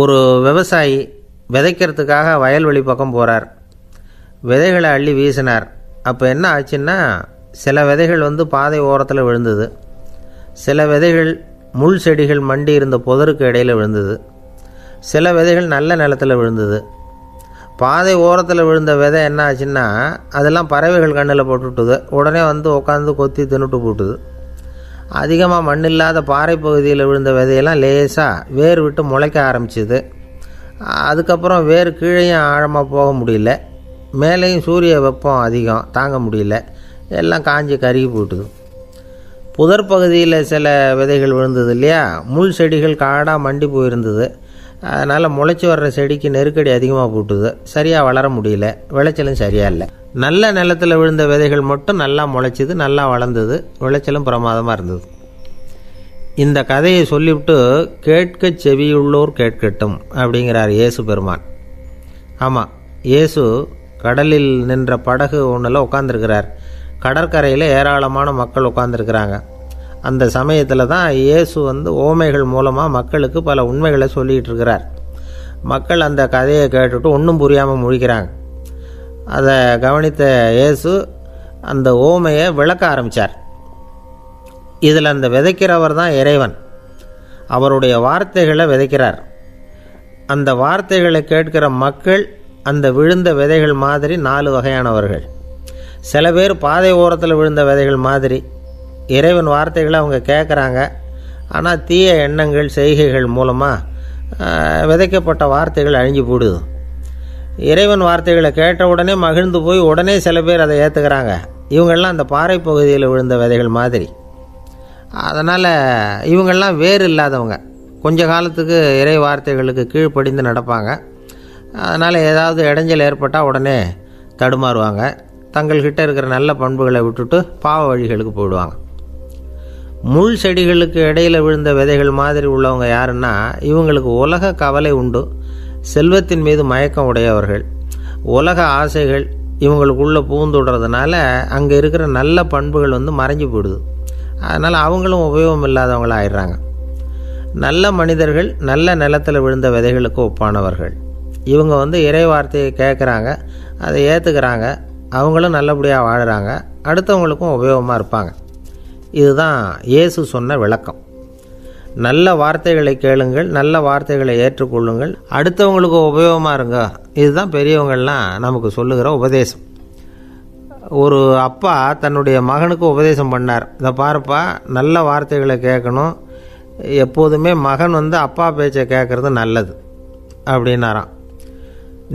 ஒரு விவசாயி விதைக்கிறதுக்காக வயல்வெளி பக்கம் போகிறார் விதைகளை அள்ளி வீசினார். அப்போ என்ன ஆச்சுன்னா சில விதைகள் வந்து பாதை ஓரத்தில் விழுந்தது. சில விதைகள் முள் செடிகள் மண்டி இருந்த புதருக்கு இடையில் விழுந்தது. சில விதைகள் நல்ல நிலத்தில் விழுந்தது. பாதை ஓரத்தில் விழுந்த விதை என்ன ஆச்சுன்னா அதெல்லாம் பறவைகள் கண்ணில் போட்டுவிட்டுது உடனே வந்து உட்காந்து கொத்தி தின்னுட்டு போட்டுது. அதிகமாக மண் இல்லாத பாறை பகுதியில் விழுந்த விதையெல்லாம் லேசாக வேர் விட்டு முளைக்க ஆரம்பிச்சிது. அதுக்கப்புறம் வேர் கீழேயும் ஆழமாக போக முடியல. மேலேயும் சூரிய வெப்பம் அதிகம் தாங்க முடியல. எல்லாம் காஞ்சி கருகி போட்டுது புதர் பகுதியில் சில விதைகள் விழுந்தது இல்லையா? முள் செடிகள் காடாக மண்டி போயிருந்தது. அதனால் முளைச்சி வர்ற செடிக்கு நெருக்கடி அதிகமாக போட்டுது. சரியாக வளர முடியல. விளைச்சலும் சரியாக இல்லை. நல்ல நிலத்தில் விழுந்த விதைகள் மட்டும் நல்லா முளைச்சிது நல்லா வளர்ந்தது. விளைச்சலும் பிரமாதமாக இருந்தது. இந்த கதையை சொல்லிவிட்டு கேட்க செவியுள்ளோர் கேட்கட்டும் அப்படிங்கிறார் இயேசு பெருமான். ஆமாம் இயேசு கடலில் நின்ற படகு ஒன்றில் உட்காந்துருக்கிறார் கடற்கரையில் ஏராளமான மக்கள் உட்காந்துருக்கிறாங்க அந்த சமயத்தில் தான் இயேசு வந்து ஓமைகள் மூலமாக மக்களுக்கு பல உண்மைகளை சொல்லிகிட்டு இருக்கிறார். மக்கள் அந்த கதையை கேட்டுட்டு ஒன்றும் புரியாமல் முழிக்கிறாங்க. அதை கவனித்த இயேசு அந்த ஓமையை விளக்க ஆரம்பித்தார் இதில் அந்த விதைக்கிறவர் தான் இறைவன். அவருடைய வார்த்தைகளை விதைக்கிறார். அந்த வார்த்தைகளை கேட்கிற மக்கள் அந்த விழுந்த விதைகள் மாதிரி நாலு வகையானவர்கள். சில பேர் பாதை ஓரத்தில் விழுந்த விதைகள் மாதிரி இறைவன் வார்த்தைகளை அவங்க கேட்குறாங்க ஆனால் தீய எண்ணங்கள் செய்கைகள் மூலமாக விதைக்கப்பட்ட வார்த்தைகள் அழிஞ்சு போடுது. இறைவன் வார்த்தைகளை கேட்ட உடனே மகிழ்ந்து போய் உடனே சில பேர் அதை ஏற்றுக்கிறாங்க இவங்கெல்லாம் அந்த பாறை பகுதியில் விழுந்த விதைகள் மாதிரி. அதனால் இவங்கெல்லாம் வேறு இல்லாதவங்க. கொஞ்ச காலத்துக்கு இறை வார்த்தைகளுக்கு கீழ்ப்படிந்து நடப்பாங்க. அதனால் ஏதாவது இடைஞ்சல் ஏற்பட்டால் உடனே தடுமாறுவாங்க. தங்கள்கிட்ட இருக்கிற நல்ல பண்புகளை விட்டுட்டு பாவ வழிகளுக்கு போயிடுவாங்க. முள் செடிகளுக்கு இடையில் விழுந்த விதைகள் மாதிரி உள்ளவங்க யாருன்னா இவங்களுக்கு உலக கவலை உண்டு. செல்வத்தின் மீது மயக்கம் உடையவர்கள். உலக ஆசைகள் இவங்களுக்குள்ளே பூந்துடுறதுனால அங்கே இருக்கிற நல்ல பண்புகள் வந்து மறைஞ்சு போயிடுது. அதனால் அவங்களும் உபயோகம் இல்லாதவங்களாக ஆயிடுறாங்க. நல்ல மனிதர்கள் நல்ல நிலத்தில் விழுந்த விதைகளுக்கு ஒப்பானவர்கள். இவங்க வந்து இறை வார்த்தையை கேட்குறாங்க அதை ஏற்றுக்கிறாங்க அவங்களும் நல்லபடியாக வாழுறாங்க அடுத்தவங்களுக்கும் உபயோகமாக இருப்பாங்க. இதுதான் இயேசு சொன்ன விளக்கம். நல்ல வார்த்தைகளை கேளுங்கள் நல்ல வார்த்தைகளை ஏற்றுக்கொள்ளுங்கள். அடுத்தவங்களுக்கு உபயோகமாக இருங்க. இதுதான் பெரியவங்கள்லாம் நமக்கு சொல்லுகிற உபதேசம். ஒரு அப்பா தன்னுடைய மகனுக்கு உபதேசம் பண்ணார். இதை பாருப்பா நல்ல வார்த்தைகளை கேட்கணும். எப்போதுமே மகன் வந்து அப்பா பேச்சை கேட்குறது நல்லது அப்படின்னாராம்.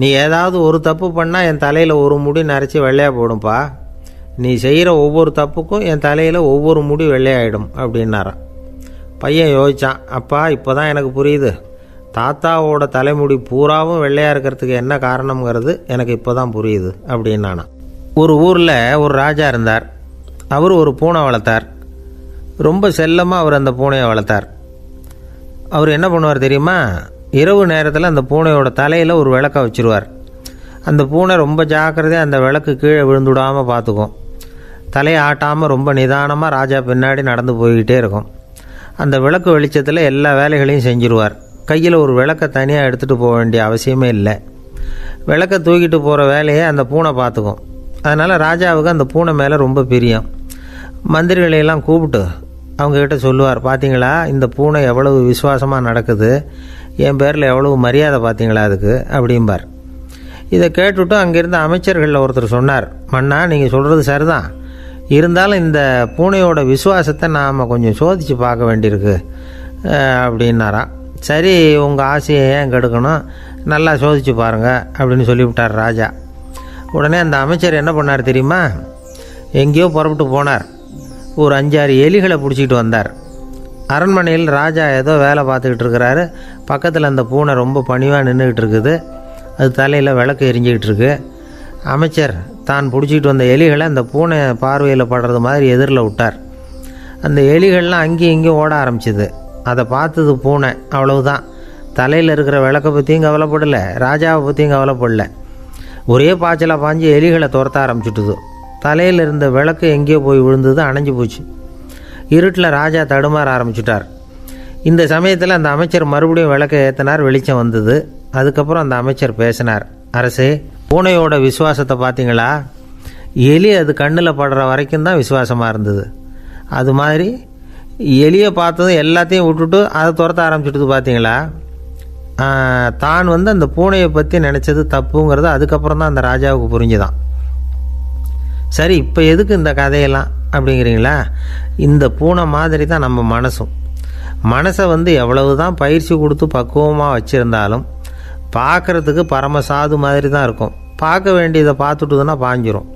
நீ ஏதாவது ஒரு தப்பு பண்ணால் என் தலையில் ஒரு முடி நரைச்சி வெள்ளையாக போடும்பா. நீ செய்கிற ஒவ்வொரு தப்புக்கும் என் தலையில் ஒவ்வொரு முடி வெள்ளையாயிடும் அப்படின்னாராம். பையன் யோசித்தான் அப்பா இப்போ தான் எனக்கு புரியுது. தாத்தாவோட தலைமுடி பூராவும் வெள்ளையாக இருக்கிறதுக்கு என்ன காரணம்ங்கிறது எனக்கு இப்போ தான் புரியுது அப்படின்னானா ஒரு ஊரில் ஒரு ராஜா இருந்தார். அவர் ஒரு பூனை வளர்த்தார். ரொம்ப செல்லமாக அவர் அந்த பூனையை வளர்த்தார். அவர் என்ன பண்ணுவார் தெரியுமா? இரவு நேரத்தில் அந்த பூனையோட தலையில் ஒரு விளக்க வச்சுருவார். அந்த பூனை ரொம்ப ஜாக்கிரதையாக அந்த விளக்கு கீழே விழுந்துடாமல் பார்த்துக்கும். தலையை ஆட்டாமல் ரொம்ப நிதானமாக ராஜா பின்னாடி நடந்து போய்கிட்டே இருக்கும். அந்த விளக்கு வெளிச்சத்தில் எல்லா வேலைகளையும் செஞ்சுருவார். கையில் ஒரு விளக்கை தனியாக எடுத்துகிட்டு போக வேண்டிய அவசியமே இல்லை. விளக்கை தூக்கிட்டு போகிற வேலையை அந்த பூனை பார்த்துக்கும். அதனால் ராஜாவுக்கு அந்த பூனை மேலே ரொம்ப பிரியம். மந்திரிகளையெல்லாம் கூப்பிட்டு அவங்கக்கிட்ட சொல்லுவார் பார்த்தீங்களா இந்த பூனை எவ்வளவு விசுவாசமாக நடக்குது? என் பேரில் எவ்வளவு மரியாதை பார்த்தீங்களா அதுக்கு? அப்படிம்பார். இதை கேட்டுவிட்டு அங்கேருந்து அமைச்சர்களில் ஒருத்தர் சொன்னார் மன்னா நீங்கள் சொல்கிறது சரிதான். இருந்தாலும் இந்த பூனையோட விசுவாசத்தை நாம் கொஞ்சம் சோதித்து பார்க்க வேண்டியிருக்கு அப்படின்னாராம். சரி உங்கள் ஆசையை ஏன் கெடுக்கணும்? நல்லா சோதித்து பாருங்கள் அப்படின்னு சொல்லிவிட்டார் ராஜா. உடனே அந்த அமைச்சர் என்ன பண்ணார் தெரியுமா? எங்கேயோ புறப்பட்டு போனார். ஒரு அஞ்சாறு எலிகளை பிடிச்சிக்கிட்டு வந்தார். அரண்மனையில் ராஜா ஏதோ வேலை பார்த்துக்கிட்டு இருக்கிறாரு. பக்கத்தில் அந்த பூனை ரொம்ப பணிவாக நின்றுக்கிட்டு இருக்குது. அது தலையில் விளக்கு எரிஞ்சிக்கிட்டு இருக்கு. அமைச்சர் தான் பிடிச்சிக்கிட்டு வந்த எலிகளை அந்த பூனை பார்வையில் படுறது மாதிரி எதிரில் விட்டார். அந்த எலிகள்லாம் அங்கேயும் இங்கேயும் ஓட ஆரம்பிச்சிது. அதை பார்த்தது பூனை. அவ்வளவுதான். தலையில் இருக்கிற விளக்கை பற்றியும் கவலைப்படலை. ராஜாவை பற்றியும் கவலைப்படல. ஒரே பாய்ச்சலாக பாஞ்சு எலிகளை துரத்த ஆரம்பிச்சுட்டுது. தலையில் இருந்த விளக்கு எங்கேயோ போய் விழுந்தது அணைஞ்சு போச்சு. இருட்டில் ராஜா தடுமாற ஆரம்பிச்சிட்டார். இந்த சமயத்தில் அந்த அமைச்சர் மறுபடியும் விளக்க ஏற்றினார் வெளிச்சம் வந்தது. அதுக்கப்புறம் அந்த அமைச்சர் பேசினார். அரசே பூனையோட விசுவாசத்தை பார்த்தீங்களா? எலி அது கண்ணில் படுற வரைக்கும் தான் விசுவாசமாக இருந்தது. அது மாதிரி எலியை பார்த்ததும் எல்லாத்தையும் விட்டுட்டு அதை துரத்த ஆரம்பிச்சுட்டு பார்த்தீங்களா? தான் வந்து அந்த பூனையை பற்றி நினச்சது தப்புங்கிறது அதுக்கப்புறம் தான் அந்த ராஜாவுக்கு புரிஞ்சுதான். சரி இப்போ எதுக்கு இந்த கதையெல்லாம் அப்படிங்கிறீங்களா? இந்த பூனை மாதிரி தான் நம்ம மனசும். மனசை வந்து எவ்வளவு தான் பயிற்சி கொடுத்து பக்குவமாக வச்சுருந்தாலும் பார்க்குறதுக்கு பரம சாது மாதிரி தான் இருக்கும். பார்க்க வேண்டியதை பார்த்துட்டுதுன்னா பாஞ்சிரும்.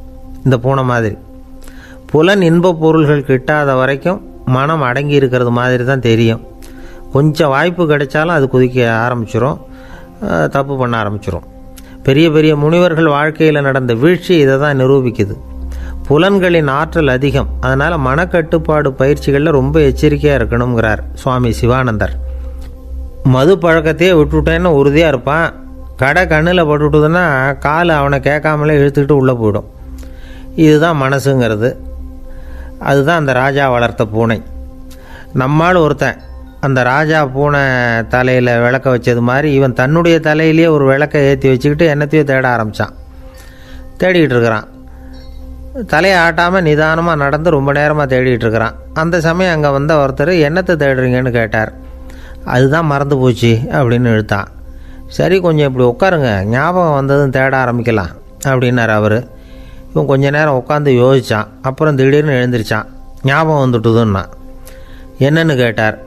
இந்த பூனை மாதிரி. புலன் இன்பப் பொருள்கள் கிட்டாத வரைக்கும் மனம் அடங்கி இருக்கிறது மாதிரி தான் தெரியும். கொஞ்சம் வாய்ப்பு கிடைச்சாலும் அது குதிக்க ஆரம்பிச்சிரும். தப்பு பண்ண ஆரம்பிச்சிரும். பெரிய பெரிய முனிவர்கள் வாழ்க்கையில் நடந்த வீழ்ச்சி இதை தான் நிரூபிக்குது. புலன்களின் ஆற்றல் அதிகம். அதனால் மனக்கட்டுப்பாடு பயிற்சிகளில் ரொம்ப எச்சரிக்கையாக இருக்கணுங்கிறார் சுவாமி சிவானந்தர். மது பழக்கத்தையே விட்டுவிட்டேன்னு உறுதியாக இருப்பான். கடை கண்ணில் பட்டுவிட்டதுன்னா கால் அவனை கேட்காமலே இழுத்துக்கிட்டு உள்ளே போயிடும். இதுதான் மனசுங்கிறது. அதுதான் அந்த ராஜா வளர்த்த பூனை. நம்மால் ஒருத்தன் அந்த ராஜா பூனை தலையில் விளக்க வச்சது மாதிரி இவன் தன்னுடைய தலையிலேயே ஒரு விளக்கை ஏற்றி வச்சுக்கிட்டு என்னத்தையோ தேட ஆரம்பித்தான் தேடிக்கிட்டு இருக்கிறான். தலையை ஆட்டாமல் நிதானமாக நடந்து ரொம்ப நேரமாக தேடிகிட்டு இருக்கிறான். அந்த சமயம் அங்கே வந்த ஒருத்தர் என்னத்தை தேடுறீங்கன்னு கேட்டார். அதுதான் மறந்து போச்சு அப்படின்னு இழுத்தான் சரி கொஞ்சம் இப்படி உட்காருங்க. ஞாபகம் வந்ததும் தேட ஆரம்பிக்கலாம் அப்படின்னார் அவர். இவன் கொஞ்ச நேரம் உட்காந்து யோசித்தான் அப்புறம் திடீர்னு எழுந்திரிச்சான். ஞாபகம் வந்துட்டுதுன்னா. என்னன்னு கேட்டார்.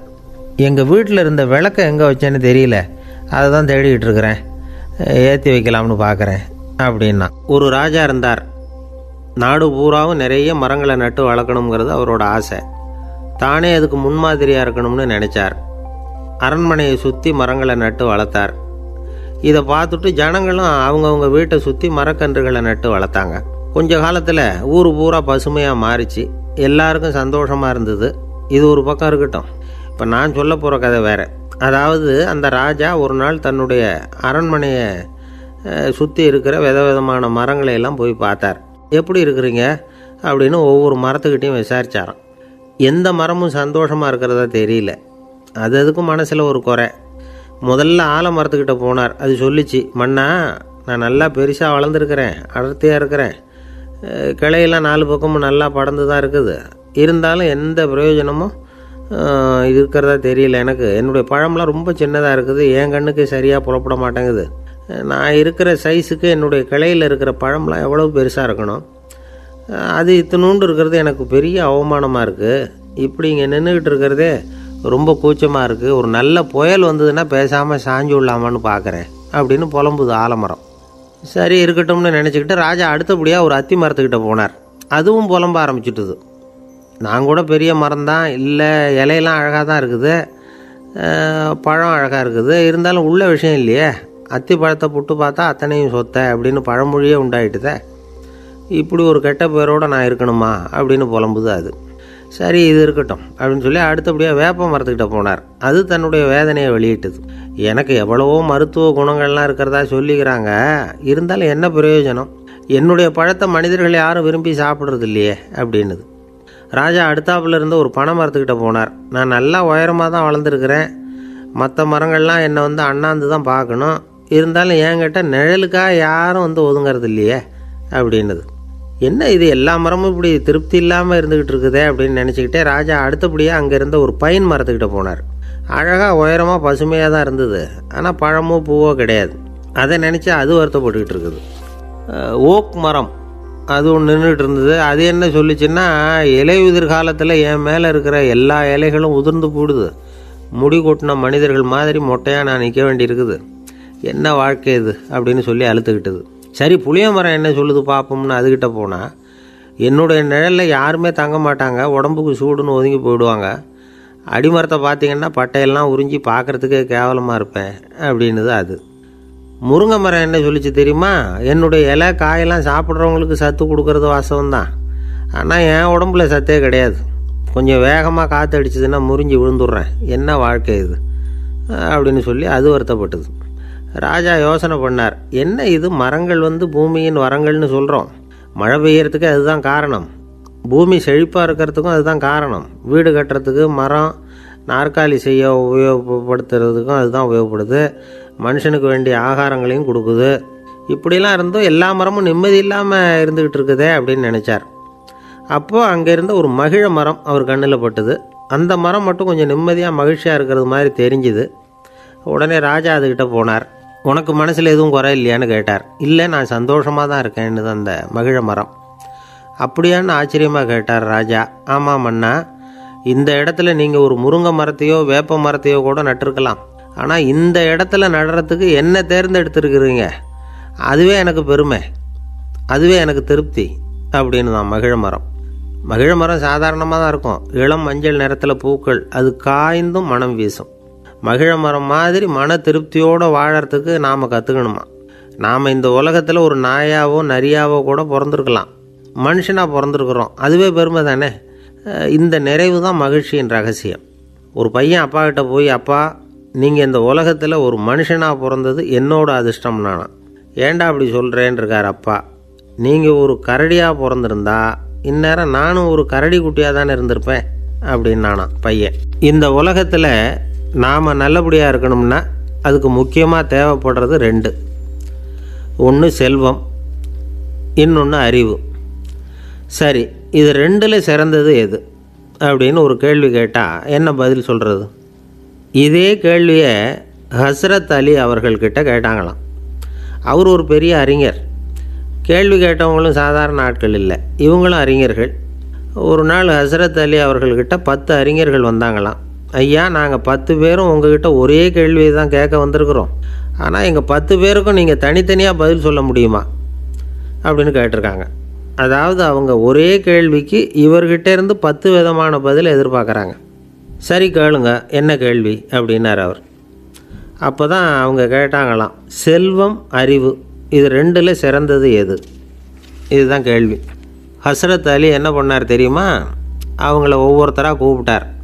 எங்கள் வீட்டில் இருந்த விளக்கை எங்கே வச்சேன்னு தெரியல. அதை தான் தேடிக்கிட்டு இருக்கிறேன். ஏற்றி வைக்கலாம்னு பார்க்குறேன் அப்படின்னா. ஒரு ராஜா இருந்தார். நாடு பூராவும் நிறைய மரங்களை நட்டு வளர்க்கணுங்கிறது அவரோட ஆசை. தானே அதுக்கு முன்மாதிரியாக இருக்கணும்னு நினச்சார். அரண்மனையை சுற்றி மரங்களை நட்டு வளர்த்தார். இதை பார்த்துட்டு ஜனங்களும் அவங்கவுங்க வீட்டை சுற்றி மரக்கன்றுகளை நட்டு வளர்த்தாங்க. கொஞ்ச காலத்தில் ஊர் பூரா பசுமையாக மாறிச்சு. எல்லாருக்கும் சந்தோஷமாக இருந்தது. இது ஒரு பக்கம் இருக்கட்டும். இப்போ நான் சொல்ல போகிற கதை வேறு. அதாவது அந்த ராஜா ஒரு நாள் தன்னுடைய அரண்மனையை சுற்றி இருக்கிற விதவிதமான மரங்களை எல்லாம் போய் பார்த்தார். எப்படி இருக்கிறீங்க? அப்படின்னு ஒவ்வொரு மரத்துக்கிட்டையும் விசாரிச்சாராம். எந்த மரமும் சந்தோஷமாக இருக்கிறதா தெரியல. அது அதுக்கும் மனசில் ஒரு குறை. முதல்ல ஆலமரத்துக்கிட்ட போனார். அது சொல்லிச்சு மண்ணா நான் நல்லா பெருசாக வளர்ந்துருக்கிறேன் அடர்த்தியாக இருக்கிறேன். கிளையெல்லாம் நாலு பக்கமும் நல்லா படர்ந்து தான் இருக்குது. இருந்தாலும் எந்த பிரயோஜனமும் இருக்கிறதா தெரியல எனக்கு. என்னுடைய பழம்லாம் ரொம்ப சின்னதாக இருக்குது. என் கண்ணுக்கு சரியாக புலப்பட மாட்டேங்குது. நான் இருக்கிற சைஸுக்கு என்னுடைய கிளையில் இருக்கிற பழம்லாம் எவ்வளோ பெருசாக இருக்கணும்? அது இத்தினூண்டு இருக்கிறது எனக்கு பெரிய அவமானமாக இருக்குது இப்படி இங்கே நின்றுக்கிட்டு இருக்கிறதே ரொம்ப கூச்சமாக இருக்குது ஒரு நல்ல புயல் வந்ததுன்னா பேசாமல் சாஞ்சு விடலாமான்னு பார்க்குறேன் அப்படின்னு புலம்புது ஆலமரம். சரி இருக்கட்டும்னு நினச்சிக்கிட்டு ராஜா அடுத்தபடியாக ஒரு அத்தி மரத்துக்கிட்ட போனார். அதுவும் புலம்ப ஆரம்பிச்சிட்டுது. நான் கூட பெரிய மரம் தான் இல்லை இலையெல்லாம் அழகாக தான் இருக்குது. பழம் அழகாக இருக்குது. இருந்தாலும் உள்ள விஷயம் இல்லையே. அத்தி பழத்தை புட்டு பார்த்தா அத்தனையும் சொத்தை அப்படின்னு பழமொழியே உண்டாயிட்டுதே. இப்படி ஒரு கெட்ட பேரோடு நான் இருக்கணுமா அப்படின்னு புலம்புது அது. சரி இது இருக்கட்டும் அப்படின்னு சொல்லி அடுத்தபடியாக வேப்ப மரத்துக்கிட்ட போனார். அது தன்னுடைய வேதனையை வெளியிட்டது. எனக்கு எவ்வளவோ மருத்துவ குணங்கள்லாம் இருக்கிறதா சொல்லிக்கிறாங்க. இருந்தாலும் என்ன பிரயோஜனம்? என்னுடைய பழத்தை மனிதர்கள் யாரும் விரும்பி சாப்பிட்றது இல்லையே அப்படின்னுது. ராஜா அடுத்தாப்புல இருந்து ஒரு பனை மரத்துக்கிட்ட போனார். நான் நல்லா உயரமாக தான் வளர்ந்துருக்கிறேன். மற்ற மரங்கள்லாம் என்னை வந்து அண்ணாந்து தான் பார்க்கணும். இருந்தாலும் என்கிட்ட நிழலுக்காக யாரும் வந்து ஒதுங்கிறது இல்லையே அப்படின்னுது. என்ன இது எல்லா மரமும் இப்படி திருப்தி இல்லாமல் இருந்துக்கிட்டு இருக்குதே அப்படின்னு நினச்சிக்கிட்டே ராஜா அடுத்தபடியாக அங்கே இருந்த ஒரு பைன் மரத்துக்கிட்ட போனார். அழகாக உயரமாக பசுமையாக தான் இருந்தது. ஆனால் பழமோ பூவோ கிடையாது. அதை நினச்சி அது வருத்தப்பட்டுக்கிட்டு இருக்குது. ஓக் மரம். அது ஒன்று நின்றுட்டு இருந்தது. அது என்ன சொல்லிச்சுன்னா இலை உதிர் காலத்தில் என் மேலே இருக்கிற எல்லா இலைகளும் உதிர்ந்து போடுது முடி கொட்டின மனிதர்கள் மாதிரி மொட்டையாக நான் நிற்க வேண்டியிருக்குது. என்ன வாழ்க்கை இது? அப்படின்னு சொல்லி அழுத்துக்கிட்டது. சரி புளிய மரம் என்ன சொல்லுது பார்ப்போம்னு அதுக்கிட்ட போனால் என்னுடைய நிழலில் யாருமே தங்க மாட்டாங்க உடம்புக்கு சூடுன்னு ஒதுங்கி போயிடுவாங்க. அடிமரத்தை பார்த்தீங்கன்னா பட்டையெல்லாம் உறிஞ்சி பார்க்குறதுக்கே கேவலமாக இருப்பேன் அப்படின்னுது அது. முருங்கை மரம் என்ன சொல்லிச்சு தெரியுமா? என்னுடைய இலை காயெல்லாம் சாப்பிட்றவங்களுக்கு சத்து கொடுக்கறது வாசம் தான் ஆனால் என் உடம்புல சத்தே கிடையாது. கொஞ்சம் வேகமாக காற்று அடிச்சதுன்னா முறிஞ்சு விழுந்துடுறேன். என்ன வாழ்க்கை இது? அப்படின்னு சொல்லி அது வருத்தப்பட்டது. ராஜா யோசனை பண்ணார். என்ன இது? மரங்கள் வந்து பூமியின் வரங்கள்னு சொல்கிறோம் மழை பெய்யறதுக்கு அதுதான் காரணம். பூமி செழிப்பாக இருக்கிறதுக்கும் அதுதான் காரணம். வீடு கட்டுறதுக்கு மரம் நாற்காலி செய்ய உபயோகப்படுத்துறதுக்கும் அதுதான் உபயோகப்படுது. மனுஷனுக்கு வேண்டிய ஆகாரங்களையும் கொடுக்குது. இப்படிலாம் இருந்தும் எல்லா மரமும் நிம்மதி இல்லாமல் இருந்துக்கிட்டு இருக்குதே அப்படின்னு நினச்சார். அப்போது அங்கேருந்து ஒரு மகிழ மரம் அவர் கண்ணில் பட்டுது. அந்த மரம் மட்டும் கொஞ்சம் நிம்மதியாக மகிழ்ச்சியாக இருக்கிறது மாதிரி தெரிஞ்சுது. உடனே ராஜா அதுக்கிட்ட போனார். உனக்கு மனசில் எதுவும் குறை இல்லையான்னு கேட்டார். இல்லை நான் சந்தோஷமாக தான் இருக்கேன்னு அந்த மகிழ மரம். அப்படியான்னு ஆச்சரியமாக கேட்டார் ராஜா. ஆமாம் அண்ணா இந்த இடத்துல நீங்கள் ஒரு முருங்கை மரத்தையோ வேப்ப மரத்தையோ கூட நட்டிருக்கலாம். ஆனால் இந்த இடத்துல நடுறதுக்கு என்ன தேர்ந்தெடுத்துருக்குறீங்க. அதுவே எனக்கு பெருமை. அதுவே எனக்கு திருப்தி அப்படின்னு தான் மகிழ மரம். மகிழ மரம் சாதாரணமாக தான் இருக்கும். இளம் மஞ்சள் நிறத்தில் பூக்கள் அது காய்ந்தும் மனம் வீசும். மகிழ மரம் மாதிரி மன திருப்தியோடு வாழறதுக்கு நாம் கற்றுக்கணுமா நாம் இந்த உலகத்தில் ஒரு நாயாவோ நரியாவோ கூட பிறந்திருக்கலாம். மனுஷனாக பிறந்திருக்கிறோம். அதுவே பெருமை தானே? இந்த நிறைவு தான் மகிழ்ச்சியின் ரகசியம். ஒரு பையன் அப்பா கிட்ட போய் அப்பா நீங்கள் இந்த உலகத்தில் ஒரு மனுஷனாக பிறந்தது என்னோட அதிர்ஷ்டம் நானா? ஏன்டா அப்படி சொல்கிறேன்னு இருக்கார் அப்பா. நீங்கள் ஒரு கரடியாக பிறந்திருந்தா இந்நேரம் நானும் ஒரு கரடி குட்டியாக தானே இருந்திருப்பேன்? அப்படின்னு நானா பையன். இந்த உலகத்தில் நாம் நல்லபடியாக இருக்கணும்னா அதுக்கு முக்கியமாக தேவைப்படுறது ரெண்டு. ஒன்று செல்வம் இன்னொன்று அறிவு. சரி இது ரெண்டில் சிறந்தது எது? அப்படின்னு ஒரு கேள்வி கேட்டால் என்ன பதில் சொல்கிறது இதே கேள்வியை ஹஸ்ரத் அலி அவர்கள்கிட்ட கேட்டாங்களாம். அவர் ஒரு பெரிய அறிஞர். கேள்வி கேட்டவங்களும் சாதாரண ஆட்கள் இல்லை. இவங்களும் அறிஞர்கள். ஒரு நாள் ஹசரத் அலி அவர்கள்கிட்ட பத்து அறிஞர்கள் வந்தாங்களாம். ஐயா நாங்கள் பத்து பேரும் உங்ககிட்ட ஒரே கேள்வியை தான் கேட்க வந்திருக்கிறோம். ஆனால் எங்கள் பத்து பேருக்கும் நீங்கள் தனித்தனியாக பதில் சொல்ல முடியுமா? அப்படின்னு கேட்டிருக்காங்க. அதாவது அவங்க ஒரே கேள்விக்கு இவர்கிட்டேருந்து பத்து விதமான பதில் எதிர்பார்க்குறாங்க. சரி கேளுங்க என்ன கேள்வி? அப்படின்னார் அவர். அப்போ தான் அவங்க கேட்டாங்களாம் செல்வம் அறிவு இது ரெண்டில் சிறந்தது எது? இதுதான் கேள்வி. ஹசரத் அலி என்ன பண்ணார் தெரியுமா? அவங்கள ஒவ்வொருத்தராக கூப்பிட்டார்.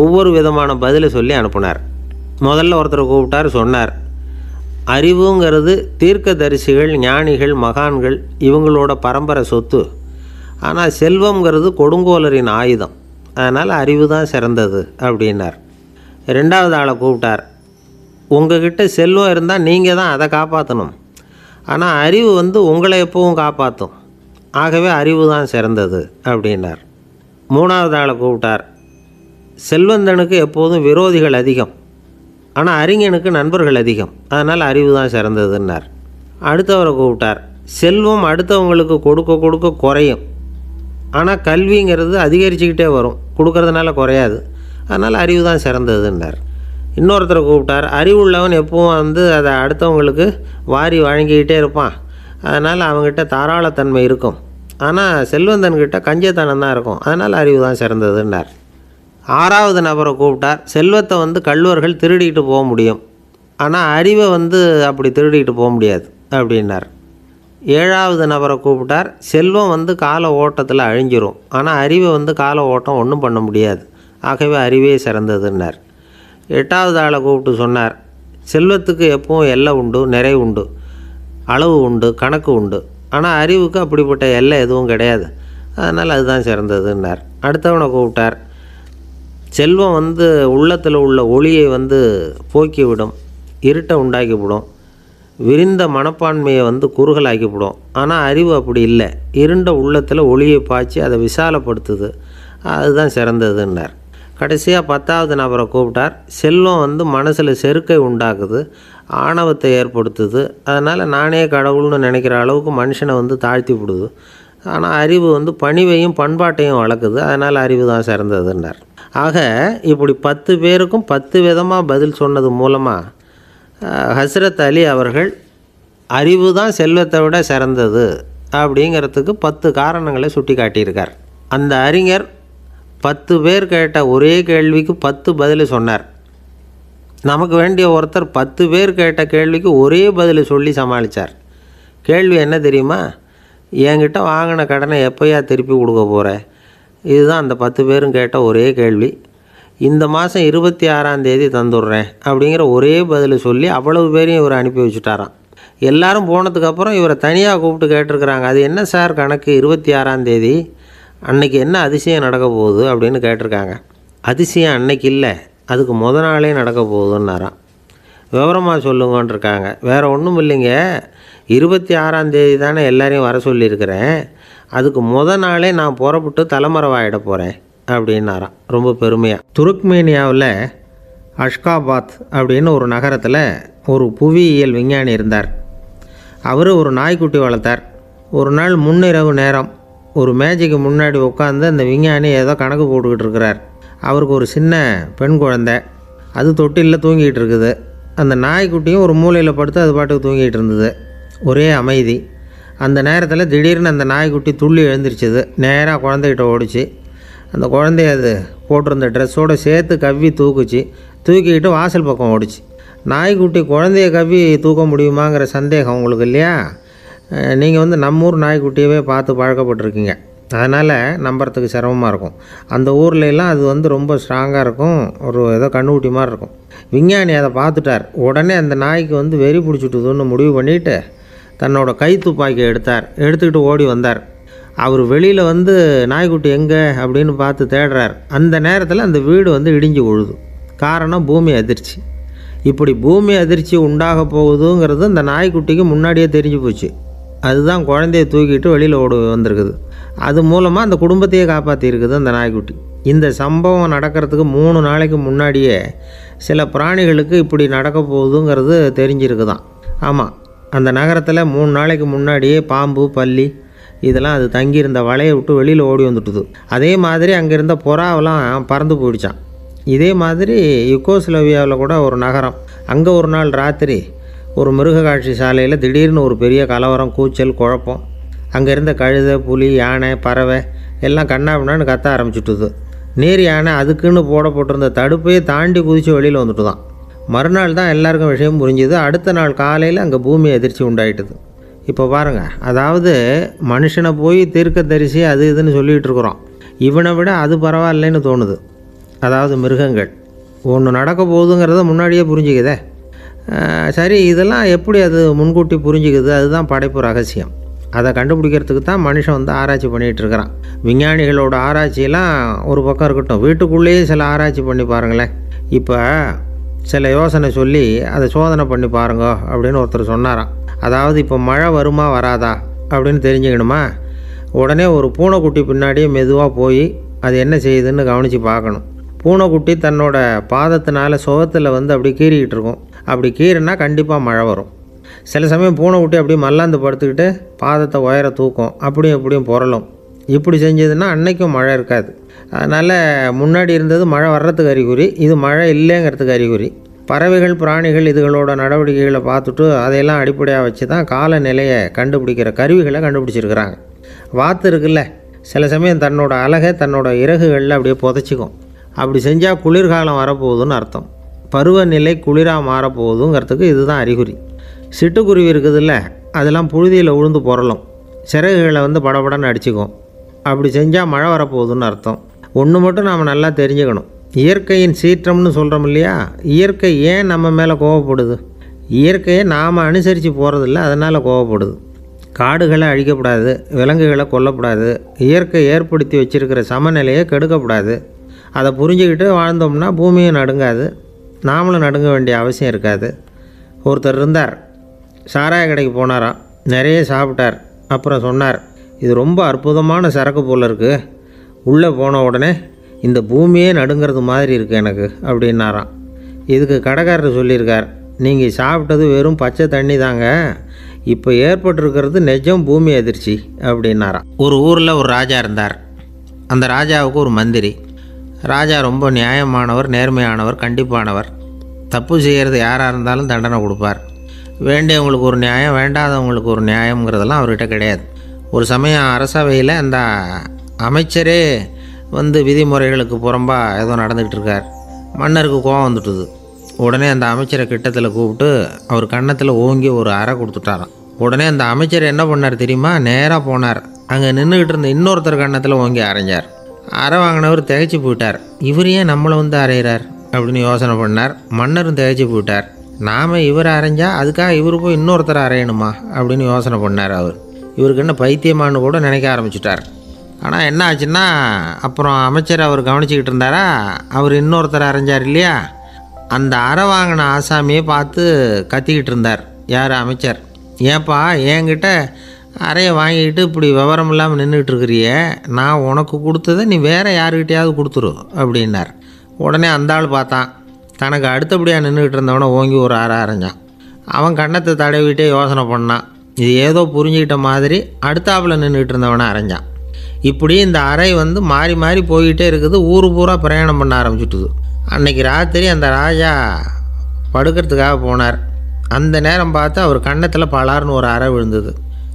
ஒவ்வொரு விதமான பதிலை சொல்லி அனுப்புனார். முதல்ல ஒருத்தரை கூப்பிட்டார் சொன்னார் அறிவுங்கிறது தீர்க்கதரிசிகள் ஞானிகள் மகான்கள் இவங்களோட பரம்பரை சொத்து. ஆனால் செல்வம்ங்கிறது கொடுங்கோலரின் ஆயுதம். அதனால் அறிவு தான் சிறந்தது அப்படின்னார். ரெண்டாவது ஆளை கூப்பிட்டார் உங்ககிட்ட செல்வம் இருந்தால் நீங்கள் தான் அதை காப்பாற்றணும் ஆனால் அறிவு வந்து உங்களை எப்பவும் காப்பாற்றும் ஆகவே அறிவு தான் சிறந்தது அப்படின்னார். மூணாவது ஆளை கூப்பிட்டார் செல்வந்தனுக்கு எப்போதும் விரோதிகள் அதிகம். ஆனால் அறிஞனுக்கு நண்பர்கள் அதிகம். அதனால் அறிவு தான் சிறந்ததுன்னார். அடுத்தவரை கூப்பிட்டார். செல்வம் அடுத்தவங்களுக்கு கொடுக்க கொடுக்க குறையும். ஆனால் கல்விங்கிறது அதிகரிச்சுக்கிட்டே வரும். கொடுக்கறதுனால குறையாது. அதனால் அறிவு தான் சிறந்ததுன்னார். இன்னொருத்தரை கூப்பிட்டார். அறிவுள்ளவன் எப்பவும் வந்து அதை அடுத்தவங்களுக்கு வாரி வழங்கிக்கிட்டே இருப்பான். அதனால் அவங்ககிட்ட தாராளத்தன்மை இருக்கும். ஆனால் செல்வந்தன்கிட்ட கஞ்சத்தனம் தான் இருக்கும். அதனால் அறிவு தான் சிறந்ததுன்னார். ஆறாவது நபரை கூப்பிட்டார். செல்வத்தை வந்து கல்லூர்கள் திருடிட்டு போக முடியும். ஆனால் அறிவை வந்து அப்படி திருடிட்டு போக முடியாது அப்படின்னார். ஏழாவது நபரை கூப்பிட்டார். செல்வம் வந்து கால ஓட்டத்தில் அழிஞ்சிரும். ஆனால் அறிவை வந்து கால ஓட்டம் ஒன்றும் பண்ண முடியாது. ஆகவே அறிவே சிறந்ததுன்னார். எட்டாவது ஆளை கூப்பிட்டு சொன்னார். செல்வத்துக்கு எப்பவும் எல்லை உண்டு நிறை உண்டு அளவு உண்டு கணக்கு உண்டு. ஆனால் அறிவுக்கு அப்படிப்பட்ட எல்லை எதுவும் கிடையாது. அதனால் அதுதான் சிறந்ததுன்னார். அடுத்தவனை கூப்பிட்டார். செல்வம் வந்து உள்ளத்தில் உள்ள ஒளியை வந்து போக்கிவிடும் இருட்டை உண்டாக்கிவிடும் விரிந்த மனப்பான்மையை வந்து குறுகலாக்கிவிடும். ஆனால் அறிவு அப்படி இல்லை. இருண்ட உள்ளத்தில் ஒளியை பாய்ச்சி அதை விசாலப்படுத்துது. அதுதான் சிறந்ததுன்னார். கடைசியாக பத்தாவது நபரை கூப்பிட்டார். செல்வம் வந்து மனசில் செருக்கை உண்டாக்குது ஆணவத்தை ஏற்படுத்துது. அதனால் நானே கடவுள்னு நினைக்கிற அளவுக்கு மனுஷனை வந்து தாழ்த்தி விடுது. ஆனால் அறிவு வந்து பணிவையும் பண்பாட்டையும் வளர்க்குது. அதனால் அறிவு தான் சிறந்ததுன்றார் ஆக இப்படி பத்து பேருக்கும் பத்து விதமாக பதில் சொன்னது மூலமாக ஹஸ்ரத் அலி அவர்கள் அறிவு தான் செல்வத்தை விட சிறந்தது அப்படிங்கிறதுக்கு பத்து காரணங்களை சுட்டி காட்டியிருக்கார் அந்த அறிஞர் பத்து பேர் கேட்ட ஒரே கேள்விக்கு பத்து பதில் சொன்னார். நமக்கு வேண்டிய ஒருத்தர் பத்து பேர் கேட்ட கேள்விக்கு ஒரே பதில் சொல்லி சமாளித்தார் கேள்வி என்ன தெரியுமா? என்கிட்ட வாங்கின கடனை எப்போயா திருப்பி கொடுக்க போகிறேன் இதுதான் அந்த பத்து பேரும் கேட்ட ஒரே கேள்வி. இந்த மாதம் இருபத்தி ஆறாம் தேதி தந்துடுறேன் அப்படிங்கிற ஒரே பதில் சொல்லி அவ்வளவு பேரையும் இவர் அனுப்பி வச்சுட்டாராம். எல்லாரும் போனதுக்கப்புறம் இவரை தனியாக கூப்பிட்டு கேட்டிருக்கிறாங்க. அது என்ன சார் கணக்கு இருபத்தி ஆறாம் தேதி? அன்னைக்கு என்ன அதிசயம் நடக்க போகுது அப்படின்னு கேட்டிருக்காங்க. அதிசயம் அன்னைக்கு இல்லை அதுக்கு முத நாளே நடக்க போகுதுன்னாராம். விவரமாக சொல்லுங்கன்ட்ருக்காங்க வேறு ஒன்றும் இல்லைங்க. இருபத்தி ஆறாம் தேதி தானே எல்லாரையும் வர சொல்லியிருக்கிறேன். அதுக்கு முத நாளே நான் புறப்பட்டு தலைமறைவாயிட போகிறேன் அப்படின்னாராம். ரொம்ப பெருமையாக துருக்மேனியாவில் அஷ்காபாத் அப்படின்னு ஒரு நகரத்தில் ஒரு புவியியல் விஞ்ஞானி இருந்தார். அவர் ஒரு நாய்க்குட்டி வளர்த்தார். ஒரு நாள் முன்னிரவு நேரம் ஒரு மேஜைக்கு முன்னாடி உட்காந்து அந்த விஞ்ஞானி ஏதோ கணக்கு போட்டுக்கிட்டு இருக்கிறார். அவருக்கு ஒரு சின்ன பெண் குழந்தை. அது தொட்டிலில் தூங்கிட்டு இருக்குது. அந்த நாய்க்குட்டியும் ஒரு மூலையில் படுத்து அது பாட்டுக்கு தூங்கிட்டு இருந்தது. ஒரே அமைதி. அந்த நேரத்தில் திடீர்னு அந்த நாய்க்குட்டி துள்ளி எழுந்திரிச்சது. நேராக குழந்தைகிட்ட ஓடிச்சு. அந்த குழந்தைய அது போட்டிருந்த ட்ரெஸ்ஸோடு சேர்த்து கவ்வி தூக்குச்சு. தூக்கிக்கிட்டு வாசல் பக்கம் ஓடிச்சு. நாய்க்குட்டி குழந்தைய கவ்வி தூக்க முடியுமாங்கிற சந்தேகம் உங்களுக்கு இல்லையா? நீங்கள் வந்து நம்ம ஊர் நாய்க்குட்டியவே பார்த்து பழக்கப்பட்டிருக்கீங்க. அதனால் நம்புறதுக்கு சிரமமாக இருக்கும். அந்த ஊர்ல அது வந்து ரொம்ப ஸ்ட்ராங்காக இருக்கும். ஒரு ஏதோ கண்ணுக்குட்டி மாதிரி இருக்கும். விஞ்ஞானி அதை பார்த்துட்டார். உடனே அந்த நாய்க்கு வந்து வெறி பிடிச்சிட்டுதுன்னு முடிவு பண்ணிவிட்டு தன்னோட கை துப்பாக்கியை எடுத்தார். எடுத்துக்கிட்டு ஓடி வந்தார். அவர் வெளியில் வந்து நாய்க்குட்டி எங்கே? அப்படின்னு பார்த்து தேடுறார். அந்த நேரத்தில் அந்த வீடு வந்து இடிஞ்சு விழுது காரணம் பூமி அதிர்ச்சி. இப்படி பூமி அதிர்ச்சி உண்டாக போகுதுங்கிறது அந்த நாய்க்குட்டிக்கு முன்னாடியே தெரிஞ்சு போச்சு. அதுதான் குழந்தைய தூக்கிட்டு வெளியில் ஓடு வந்திருக்குது. அது மூலமாக அந்த குடும்பத்தையே காப்பாற்றிருக்குது அந்த நாய்க்குட்டி. இந்த சம்பவம் நடக்கிறதுக்கு மூணு நாளைக்கு முன்னாடியே சில பிராணிகளுக்கு இப்படி நடக்க போகுதுங்கிறது தெரிஞ்சிருக்குதான். ஆமாம் அந்த நகரத்தில் மூணு நாளைக்கு முன்னாடியே பாம்பு பல்லி இதெல்லாம் அது தங்கியிருந்த வலையை விட்டு வெளியில் ஓடி வந்துட்டுது. அதே மாதிரி அங்கே இருந்த புறாவெல்லாம் பறந்து போயிடுச்சான் இதே மாதிரி யுகோஸ்லோவியாவில் கூட ஒரு நகரம். அங்கே ஒரு நாள் ராத்திரி ஒரு மிருக காட்சி சாலையில் திடீர்னு ஒரு பெரிய கலவரம் கூச்சல் குழப்பம். அங்கே இருந்த கழுதை புலி யானை பறவை எல்லாம் கண்ணாபின்னான்னு கத்த ஆரம்பிச்சுட்டுது. நேர் யானை அதுக்குன்னு போடப்பட்டிருந்த தடுப்பையே தாண்டி குதித்து வெளியில் வந்துட்டு தான் மறுநாள் தான் எல்லாருக்கும் விஷயம் புரிஞ்சுது. அடுத்த நாள் காலையில் அங்கே பூமி அதிர்ச்சி உண்டாயிட்டுது. இப்போ பாருங்கள் அதாவது மனுஷனை போய் தீர்க்க தரிசி அது இதுன்னு சொல்லிகிட்டு இருக்கிறோம். இவனை விட அது பரவாயில்லைன்னு தோணுது. அதாவது மிருகங்கள். ஒன்று நடக்க போகுதுங்கிறத முன்னாடியே புரிஞ்சுக்குதே. சரி இதெல்லாம் எப்படி அது முன்கூட்டி புரிஞ்சுக்குது? அதுதான் படைப்பு ரகசியம். அதை கண்டுபிடிக்கிறதுக்கு தான் மனுஷன் வந்து ஆராய்ச்சி பண்ணிகிட்டு இருக்கிறான். விஞ்ஞானிகளோட ஆராய்ச்சியெல்லாம் ஒரு பக்கம் இருக்கட்டும். வீட்டுக்குள்ளேயே சில ஆராய்ச்சி பண்ணி பாருங்களேன். இப்போ சில யோசனை சொல்லி அதை சோதனை பண்ணி பாருங்க அப்படின்னு ஒருத்தர் சொன்னாராம். அதாவது இப்போ மழை வருமா வராதா அப்படின்னு தெரிஞ்சுக்கணுமா? உடனே ஒரு பூனைக்குட்டி பின்னாடியே மெதுவாக போய் அது என்ன செய்யுதுன்னு கவனித்து பார்க்கணும். பூனைக்குட்டி தன்னோட பாதத்தினால சுகத்தில் வந்து அப்படி கீறிக்கிட்டு இருக்கும். அப்படி கீறினா கண்டிப்பாக மழை வரும். சில சமயம் பூனைக்குட்டி அப்படியே மல்லாந்து படுத்துக்கிட்டு பாதத்தை உயர தூக்கும். அப்படியும் இப்படியும் புரளும் இப்படி செஞ்சதுன்னா அன்னைக்கும் மழை இருக்காது. அதனால் முன்னாடி இருந்தது மழை வர்றதுக்கு அறிகுறி இது மழை இல்லைங்கிறதுக்கு அறிகுறி. பறவைகள் பிராணிகள் இதுகளோட நடவடிக்கைகளை பார்த்துட்டு அதையெல்லாம் அடிப்படையாக வச்சு தான் காலநிலையை கண்டுபிடிக்கிற கருவிகளை கண்டுபிடிச்சிருக்கிறாங்க. வாத்து இருக்குல்ல சில சமயம் தன்னோட அழகை தன்னோட இறகுகளில் அப்படியே புதைச்சிக்கும். அப்படி செஞ்சால் குளிர்காலம் வரப்போகுதுன்னு அர்த்தம். பருவநிலை குளிராக மாறப்போகுதுங்கிறதுக்கு இதுதான் அறிகுறி. சிட்டுக்குருவி இருக்குதுல்ல அதெல்லாம் புழுதியில் உழுந்து புரளும் சிறகுகளை வந்து படபடன்னு அடிச்சுக்கும். அப்படி செஞ்சால் மழை வரப்போகுதுன்னு அர்த்தம். ஒன்று மட்டும் நாம் நல்லா தெரிஞ்சுக்கணும். இயற்கையின் சீற்றம்னு சொல்கிறோம் இல்லையா? இயற்கை ஏன் நம்ம மேலே கோவப்படுது? இயற்கையை நாம் அனுசரித்து போகிறதில்ல அதனால் கோவப்படுது. காடுகளை அழிக்கக்கூடாது விலங்குகளை கொல்லக்கூடாது இயற்கை ஏற்படுத்தி வச்சுருக்கிற சமநிலையை கெடுக்கக்கூடாது அதை புரிஞ்சுக்கிட்டு வாழ்ந்தோம்னா பூமியும் நடுங்காது நாமளும் நடுங்க வேண்டிய அவசியம் இருக்காது. ஒருத்தர் இருந்தார் சாராய கடைக்கு போனாராம் நிறைய சாப்பிட்டார் அப்புறம் சொன்னார் இது ரொம்ப அற்புதமான சரக்கு போல் இருக்குது உள்ளே போன உடனே இந்த பூமியே நடுங்கிறது மாதிரி இருக்குது எனக்கு அப்படின்னாராம். இதுக்கு கடைக்காரர் சொல்லியிருக்கார் நீங்கள் சாப்பிட்டது வெறும் பச்சை தண்ணி தாங்க இப்போ ஏற்பட்டிருக்கிறது நிஜம் பூமி அதிர்ச்சி அப்படின்னாராம். ஒரு ஊரில் ஒரு ராஜா இருந்தார். அந்த ராஜாவுக்கு ஒரு மந்திரி. ராஜா ரொம்ப நியாயமானவர் நேர்மையானவர் கண்டிப்பானவர். தப்பு செய்கிறது யாராக இருந்தாலும் தண்டனை கொடுப்பார். வேண்டியவங்களுக்கு ஒரு நியாயம் வேண்டாதவங்களுக்கு ஒரு நியாயங்கிறதெல்லாம் அவர்கிட்ட கிடையாது. ஒரு சமயம் அரசவையில் அந்த அமைச்சரே வந்து விதிமுறைகளுக்கு புறம்பாக ஏதோ நடந்துக்கிட்டு இருக்கார் மன்னருக்கு கோவம் வந்துட்டுது. உடனே அந்த அமைச்சரை கிட்டத்தில் கூப்பிட்டு அவர் கன்னத்தில் ஓங்கி ஒரு அறை கொடுத்துட்டாராம். உடனே அந்த அமைச்சர் என்ன பண்ணார் தெரியுமா? நேராக போனார். அங்கே நின்றுக்கிட்டு இருந்த இன்னொருத்தர் கன்னத்தில் ஓங்கி அரைஞ்சார் அறை வாங்கினவர் திகைச்சு போயிட்டார். இவர் ஏன் நம்மளை வந்து அரைகிறார் அப்படின்னு யோசனை பண்ணார். மன்னரும் திகைச்சு போயிட்டார். நாம் இவர் அரைஞ்சா அதுக்காக இவர் போய் இன்னொருத்தர் அரையணுமா அப்படின்னு யோசனை பண்ணார் அவர். இவருக்கு என்ன பைத்தியமானு கூட நினைக்க ஆரம்பிச்சிட்டார். ஆனால் என்ன ஆச்சுன்னா அப்புறம் அமைச்சர் அவர் கவனிச்சிக்கிட்டு இருந்தாரா? அவர் இன்னொருத்தர் அரைஞ்சார் இல்லையா? அந்த அறை வாங்கின ஆசாமியை பார்த்து கத்திக்கிட்டு இருந்தார். யார் அமைச்சர்? ஏன்பா என்கிட்ட அறையை வாங்கிக்கிட்டு இப்படி விவரம் இல்லாமல் நின்றுட்டு இருக்கிறிய. நான் உனக்கு கொடுத்ததை நீ வேறு யாருக்கிட்டையாவது கொடுத்துரு அப்படின்னார். உடனே அந்த ஆள் பார்த்தான். தனக்கு அடுத்தபடியாக நின்றுக்கிட்டு இருந்தவனை ஓங்கி ஒரு அறை அரைஞ்சான். அவன் கண்ணத்தை தடவிட்டே யோசனை பண்ணான். இது ஏதோ புரிஞ்சுக்கிட்ட மாதிரி அடுத்தாப்பில் நின்றுக்கிட்டு இருந்தவனை அரைஞ்சான். இப்படி இந்த அறை வந்து மாறி மாறி போய்கிட்டே இருக்குது. ஊர் பூரா பிரயாணம் பண்ண ஆரம்பிச்சுட்டுது. அன்னைக்கு ராத்திரி அந்த ராஜா படுக்கிறதுக்காக போனார். அந்த நேரம் பார்த்து அவர் கன்னத்தில் பலார்னு ஒரு அறை விழுந்தது.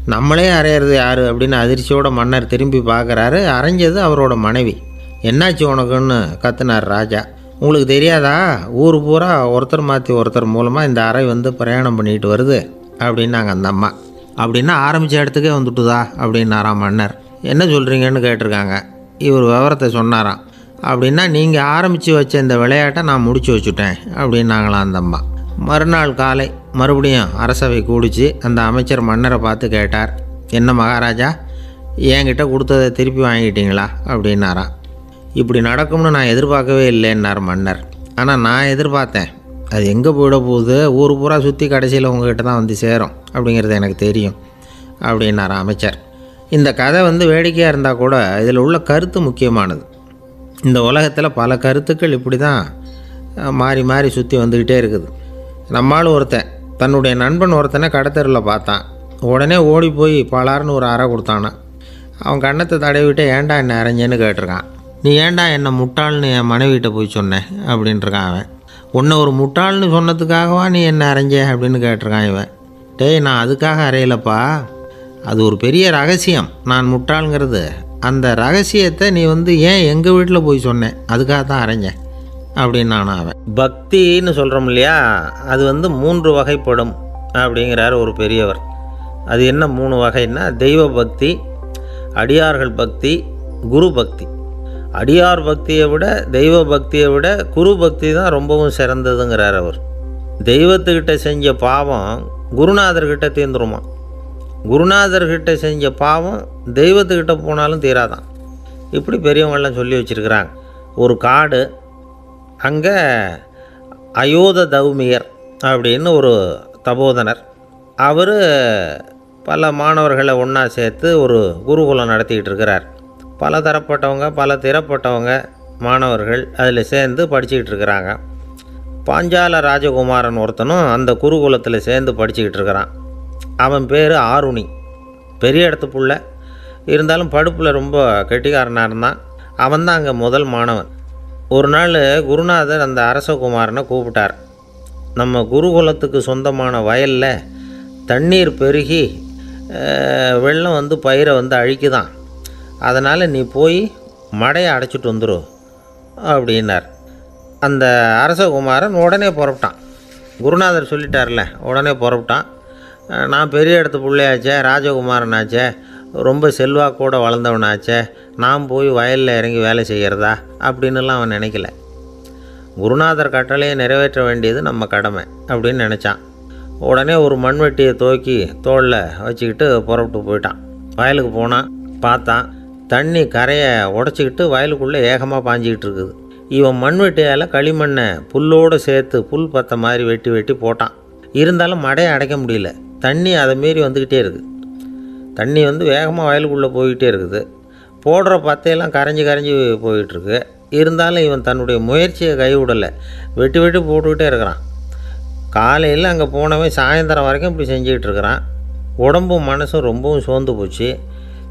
நம்மளே அறையிறது யார் அப்படின்னு அதிர்ச்சியோட மன்னர் திரும்பி பார்க்குறாரு. அரைஞ்சது அவரோட மனைவி. என்னாச்சு உனக்குன்னு? கத்துனார் ராஜா. உங்களுக்கு தெரியாதா? ஊர் பூரா ஒருத்தர் மாற்றி ஒருத்தர் மூலமாக இந்த அறை வந்து பிரயாணம் பண்ணிட்டு வருது. அப்படின்னாங்க அந்த அம்மா. அப்படின்னா ஆரம்பித்த இடத்துக்கே வந்துட்டுதா? அப்படின்னாராம் மன்னர். என்ன சொல்கிறீங்கன்னு கேட்டிருக்காங்க. இவர் விவரத்தை சொன்னாராம். அப்படின்னா நீங்கள் ஆரம்பித்து வச்ச இந்த விளையாட்டை நான் முடிச்சு வச்சுட்டேன் அப்படின்னாங்களாம் அந்த அம்மா. மறுநாள் காலை மறுபடியும் அரசவை கூடிச்சு அந்த அமைச்சர் மன்னரை பார்த்து கேட்டார் என்ன மகாராஜா என்கிட்ட கொடுத்ததை திருப்பி வாங்கிட்டீங்களா? அப்படின்னாராம். இப்படி நடக்கும்னு நான் எதிர்பார்க்கவே இல்லைன்னார் மன்னர். ஆனால் நான் எதிர்பார்த்தேன். அது எங்கே போயிட போகுது? ஊர் பூரா சுற்றி கடைசியில் உங்ககிட்ட தான் வந்து சேரும் அப்படிங்கிறது எனக்கு தெரியும் அப்படின்னார் அமைச்சர். இந்த கதை வந்து வேடிக்கையாக இருந்தால் கூட இதில் உள்ள கருத்து முக்கியமானது. இந்த உலகத்தில் பல கருத்துக்கள் இப்படி தான் மாறி மாறி சுற்றி வந்துக்கிட்டே இருக்குது. நம்மால் ஒருத்தன் தன்னுடைய நண்பன் ஒருத்தனை கடத்தெருவில் பார்த்தான். உடனே ஓடி போய் பலார்னு ஒரு அறை கொடுத்தானான் அவன் கண்ணத்தை தடவிட்டு ஏன்டா என்ன அரைஞ்சேன்னு கேட்டிருக்கான். நீ ஏன்டா என்னை முட்டாள்னு என் மனைவிட்ட போய் சொன்னேன் அப்படின்ட்டுருக்கான் அவன். உன்னை ஒரு முட்டாள்னு சொன்னதுக்காகவா நீ என்ன அரைஞ்ச? அப்படின்னு கேட்டிருக்கான் இவன். டேய் நான் அதுக்காக அறையலப்பா. அது ஒரு பெரிய ரகசியம். நான் முட்டாளுங்கிறது. அந்த ரகசியத்தை நீ வந்து ஏன் எங்கள் வீட்டில் போய் சொன்னேன் அதுக்காக தான் அரைஞ்சேன் அப்படின்னு நான் அவன் பக்தின்னு சொல்கிறோம் இல்லையா? அது வந்து மூன்று வகைப்படும் அப்படிங்கிறார் ஒரு பெரியவர். அது என்ன மூணு வகைன்னா தெய்வ பக்தி அடியார்கள் பக்தி குரு பக்தி. அடியார் பக்தியை விட தெய்வ பக்தியை விட குரு பக்தி தான் ரொம்பவும் சிறந்ததுங்கிறார் அவர். தெய்வத்துக்கிட்ட செஞ்ச பாவம் குருநாதர்கிட்ட தீர்ந்துருமா? குருநாதர்கிட்ட செஞ்ச பாவம் தெய்வத்துக்கிட்ட போனாலும் தீராதான். இப்படி பெரியவங்கள்லாம் சொல்லி வச்சுருக்கிறாங்க. ஒரு காடு அங்கே அயோத தௌமியர் அப்படின்னு ஒரு தபோதனர். அவர் பல மாணவர்களை ஒன்றா சேர்த்து ஒரு குருகுலம் நடத்திக்கிட்டு இருக்கிறார். பல தரப்பட்டவங்க பல திறப்பட்டவங்க மாணவர்கள் அதில் சேர்ந்து படிச்சுக்கிட்டு இருக்கிறாங்க. பாஞ்சால ராஜகுமாரன் ஒருத்தனும் அந்த குருகுலத்தில் சேர்ந்து படிச்சுக்கிட்டு இருக்கிறான். அவன் பேர் ஆருணி. பெரிய இடத்து புள்ள இருந்தாலும் படுப்பில் ரொம்ப கெட்டிக்காரனாக இருந்தான். அவன் தான் அங்கே முதல் மாணவன். ஒரு நாள் குருநாதர் அந்த அரசகுமாரனை கூப்பிட்டார். நம்ம குருகுலத்துக்கு சொந்தமான வயலில் தண்ணீர் பெருகி வெள்ளம் வந்து பயிரை வந்து அழிக்குதான். அதனால் நீ போய் மடையை அடைச்சிட்டு வந்துரு அப்படின்னார். அந்த அரசகுமாரன் உடனே புறப்பட்டான். குருநாதர் சொல்லிட்டார்ல உடனே புறப்பட்டான். நான் பெரிய இடத்து பிள்ளையாச்சே ராஜகுமாரனாச்சே ரொம்ப செல்வாக்கோட வளர்ந்தவனாச்சே நான் போய் வயலில் இறங்கி வேலை செய்கிறதா? அப்படின்னுலாம் அவன் நினைக்கல. குருநாதர் கட்டளையை நிறைவேற்ற வேண்டியது நம்ம கடமை அப்படின்னு நினச்சான். உடனே ஒரு மண்வெட்டியை தோக்கி தோளில் வச்சுக்கிட்டு புறப்பட்டு போயிட்டான். வயலுக்கு போனான் பார்த்தான் தண்ணி கரையை உடச்சிக்கிட்டு வயலுக்குள்ளே ஏகமாக பாஞ்சிக்கிட்டு இருக்குது. இவன் மண்வெட்டியால் களிமண்ணை புல்லோடு சேர்த்து புல் பத்த மாதிரி வெட்டி வெட்டி போட்டான். இருந்தாலும் மடையை அடைக்க முடியல. தண்ணி அதை மீறி வந்துக்கிட்டே இருக்குது. தண்ணி வந்து வேகமாக வயலுக்குள்ளே போய்கிட்டே இருக்குது. போடுற பத்தையெல்லாம் கரைஞ்சி கரைஞ்சி போயிட்டுருக்கு. இருந்தாலும் இவன் தன்னுடைய முயற்சியை கைவிடலை. வெட்டி வெட்டி போட்டுக்கிட்டே இருக்கிறான். காலையில் அங்கே போனவன் சாயந்தரம் வரைக்கும் இப்படி செஞ்சுக்கிட்டு இருக்கிறான். உடம்பும் மனசும் ரொம்பவும் சோர்ந்து போச்சு.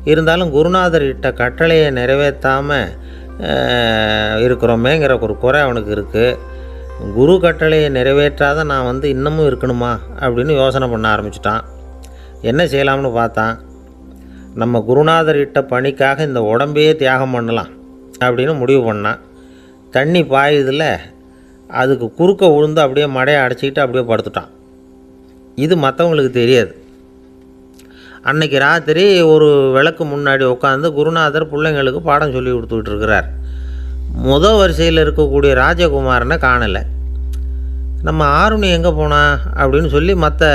இருந்தாலும் குருநாதர் இட்ட கட்டளையை நிறைவேற்றாமல் இருக்கிறோமேங்கிற ஒரு குறை அவனுக்கு இருக்குது குரு கட்டளையை நிறைவேற்றாத நான் வந்து இன்னமும் இருக்கணுமா அப்படின்னு யோசனை பண்ண ஆரம்பிச்சிட்டான். என்ன செய்யலாம்னு பார்த்தான். நம்ம குருநாதர் இட்ட பணிக்காக இந்த உடம்பையே தியாகம் பண்ணலாம் அப்படின்னு முடிவு பண்ணான். தண்ணி பாயுதில் அதுக்கு குறுக்க விழுந்து அப்படியே மடையை அடைச்சிக்கிட்டு அப்படியே படுத்துட்டான். இது மற்றவங்களுக்கு தெரியாது. அன்னைக்கு ராத்திரி ஒரு விளக்கு முன்னாடி உட்காந்து குருநாதர் பிள்ளைங்களுக்கு பாடம் சொல்லி கொடுத்துக்கிட்டு இருக்கிறார். முத வரிசையில் இருக்கக்கூடிய ராஜகுமாரனை காணலை. நம்ம ஆருணி எங்கே போனா அப்படின்னு சொல்லி மற்ற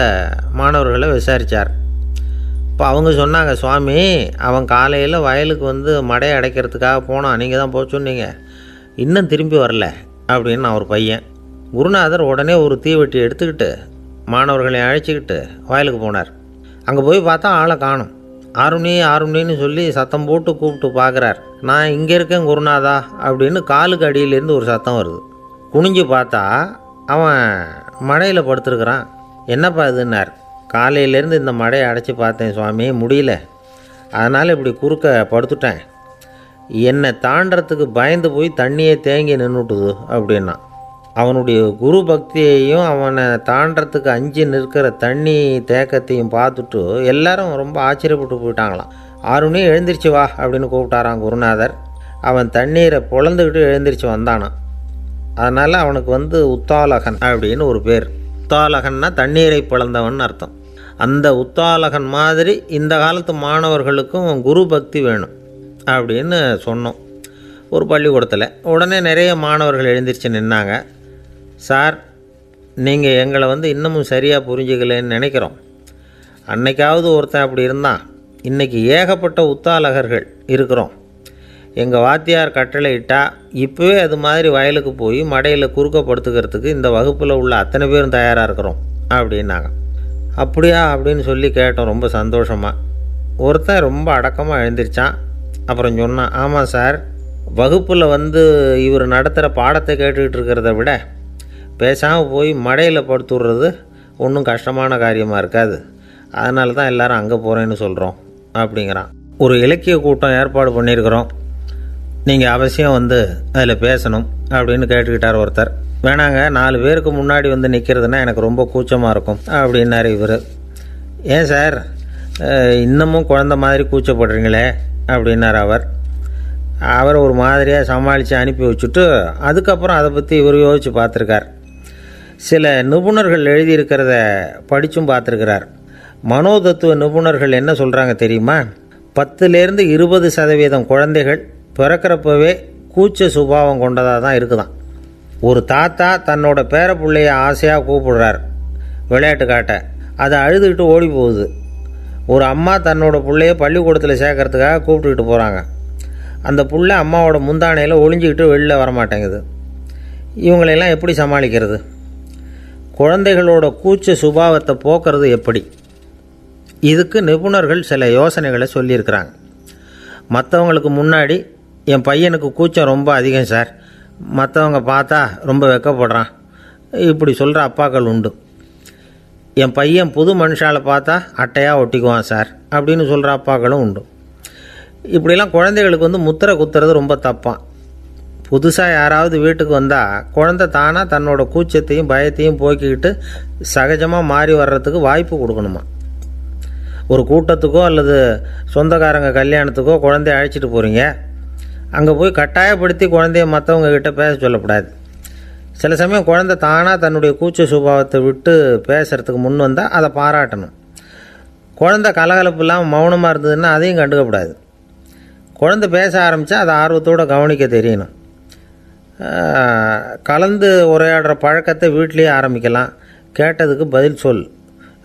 மாணவர்களை விசாரித்தார் இப்போ அவங்க சொன்னாங்க சுவாமி அவன் காலையில் வயலுக்கு வந்து மடையை அடைக்கிறதுக்காக போனான் நீங்கள் தான் போக சொன்னீங்க. இன்னும் திரும்பி வரல அப்படின்னு அவர் பையன். குருநாதர் உடனே ஒரு தீவெட்டி எடுத்துக்கிட்டு மாணவர்களை அழைச்சிக்கிட்டு வயலுக்கு போனார். அங்கே போய் பார்த்தா ஆளை காணும். ஆருணி அருணின்னு சொல்லி சத்தம் போட்டு கூப்பிட்டு பார்க்குறார் நான் இங்கே இருக்கேன் குருநாதா அப்படின்னு காலுக்கு அடியிலேருந்து ஒரு சத்தம் வருது. குனிஞ்சு பார்த்தா அவன் மழையில் படுத்துருக்குறான். என்னப்பா இதுன்னார். காலையிலேருந்து இந்த மழையை அடைச்சி பார்த்தேன் சுவாமி முடியல. அதனால் இப்படி குறுக்க படுத்துட்டேன். என்னை தாண்டறதுக்கு பயந்து போய் தண்ணியே தேங்கி நின்றுட்டுது அப்படின்னா. அவனுடைய குரு பக்தியையும் அவனை தாண்டறதுக்கு அஞ்சு நிற்கிற தண்ணி தேக்கத்தையும் பார்த்துட்டு எல்லாரும் ரொம்ப ஆச்சரியப்பட்டு போயிட்டாங்களாம். ஆறுனே எழுந்திரிச்சு வா அப்படின்னு கூப்பிட்டாரான் குருநாதர். அவன் தண்ணீரை பொழந்துக்கிட்டு எழுந்திரிச்சு வந்தானான் அதனால் அவனுக்கு வந்து உத்தாலகன் அப்படின்னு ஒரு பேர். உத்தாலகன்னா தண்ணீரை பிளந்தவன் அர்த்தம். அந்த உத்தாலகன் மாதிரி இந்த காலத்து மாணவர்களுக்கும் குரு பக்தி வேணும் அப்படின்னு சொன்னோம். ஒரு பள்ளிக்கூடத்தில். உடனே நிறைய மாணவர்கள் எழுந்திரிச்சு நின்னாங்க. சார் நீங்கள் எங்களை வந்து இன்னமும் சரியாக புரிஞ்சுக்கலன்னு நினைக்கிறோம். அன்னைக்காவது ஒருத்தன் அப்படி இருந்தான். இன்றைக்கி ஏகப்பட்ட உத்தாலகர்கள் இருக்கிறோம். எங்கள் வாத்தியார் கட்டளை இட்டால் இப்போவே அது மாதிரி வயலுக்கு போய் மடையில் குறுக்கப்படுத்துக்கிறதுக்கு இந்த வகுப்பில் உள்ள அத்தனை பேரும் தயாராக இருக்கிறோம் அப்படின்னாங்க. அப்படியா? அப்படின்னு சொல்லி கேட்டோம் ரொம்ப சந்தோஷமாக ஒருத்தன் ரொம்ப அடக்கமாக எழுந்திரிச்சான். அப்புறம் சொன்னான் ஆமாம் சார் வகுப்பில் வந்து இவர் நடத்துகிற பாடத்தை கேட்டுக்கிட்டு இருக்கிறத விட பேசாமல் போய் மடையில் படுத்துடுறது ஒன்றும் கஷ்டமான காரியமாக இருக்காது. அதனால தான் எல்லாரும் அங்கே போகிறேன்னு சொல்கிறோம் அப்படிங்கிறான். ஒரு இலக்கிய கூட்டம் ஏற்பாடு பண்ணியிருக்கிறோம். நீங்கள் அவசியம் வந்து அதில் பேசணும் அப்படின்னு கேட்டுக்கிட்டார் ஒருத்தர். வேணாங்க நாலு பேருக்கு முன்னாடி வந்து நிற்கிறதுனா எனக்கு ரொம்ப கூச்சமாக இருக்கும் அப்படின்னாரு இவர். ஏன் சார்? இன்னமும் குழந்த மாதிரி கூச்சப்படுறீங்களே அப்படின்னார் அவர். அவர் ஒரு மாதிரியாக சமாளித்து அனுப்பி வச்சுட்டு அதுக்கப்புறம் அதை பற்றி இவர் யோசித்து பார்த்துருக்கார். சில நிபுணர்கள் எழுதியிருக்கிறத படித்தும் பார்த்துருக்கிறார். மனோதத்துவ நிபுணர்கள் என்ன சொல்கிறாங்க தெரியுமா? பத்துலேருந்து இருபது சதவீதம் குழந்தைகள் பிறக்கிறப்பவே கூச்ச சுபாவம் கொண்டதாக தான் இருக்குதான். ஒரு தாத்தா தன்னோட பேர பிள்ளைய ஆசையாக கூப்பிடுறார். விளையாட்டு காட்ட. அதை அழுதுகிட்டு ஓடி போகுது. ஒரு அம்மா தன்னோட பிள்ளைய பள்ளிக்கூடத்தில் சேர்க்கறதுக்காக கூப்பிட்டுக்கிட்டு போகிறாங்க அந்த புள்ள அம்மாவோட முந்தானையில் ஒளிஞ்சிக்கிட்டு வெளில வரமாட்டேங்குது. இவங்களையெல்லாம் எப்படி சமாளிக்கிறது? குழந்தைகளோட கூச்ச சுபாவத்தை போக்குறது எப்படி? இதுக்கு நிபுணர்கள் சில யோசனைகளை சொல்லியிருக்கிறாங்க. மற்றவங்களுக்கு முன்னாடி என் பையனுக்கு கூச்சம் ரொம்ப அதிகம் சார். மற்றவங்க பார்த்தா ரொம்ப வெக்கப்படுறான். இப்படி சொல்கிற அப்பாக்கள் உண்டு. என் பையன் புது மனுஷால பார்த்தா அட்டையாக ஒட்டிக்குவான் சார். அப்படின்னு சொல்கிற அப்பாக்களும் உண்டு. இப்படிலாம் குழந்தைகளுக்கு வந்து முத்திரை குத்துறது ரொம்ப தப்பான். புதுசாக யாராவது வீட்டுக்கு வந்தால் குழந்தை தானாக தன்னோட கூச்சத்தையும் பயத்தையும் போக்கிக்கிட்டு சகஜமாக மாறி வர்றதுக்கு வாய்ப்பு கொடுக்கணுமா? ஒரு கூட்டத்துக்கோ அல்லது சொந்தக்காரங்க கல்யாணத்துக்கோ குழந்தைய அழைச்சிட்டு போகிறீங்க அங்கே போய் கட்டாயப்படுத்தி குழந்தைய மற்றவங்க கிட்ட பேச சொல்லக்கூடாது சில சமயம் குழந்தை தானாக தன்னுடைய கூச்ச சுபாவத்தை விட்டு பேசுகிறதுக்கு முன் வந்தால் அதை பாராட்டணும். குழந்தை கலகலப்பு இல்லாமல் மௌனமாக இருந்ததுன்னா அதையும் கண்டுக்கக்கூடாது. குழந்தை பேச ஆரம்பித்தா அதை ஆர்வத்தோடு கவனிக்க தெரியணும். கலந்து உரையாடுற பழக்கத்தை வீட்லேயே ஆரம்பிக்கலாம். கேட்டதுக்கு பதில் சொல்